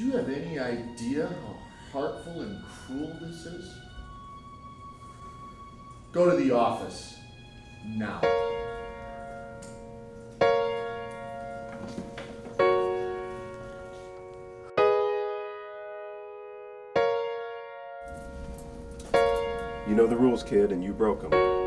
Do you have any idea how heartful and cruel this is? Go to the office. Now. You know the rules, kid, and you broke them.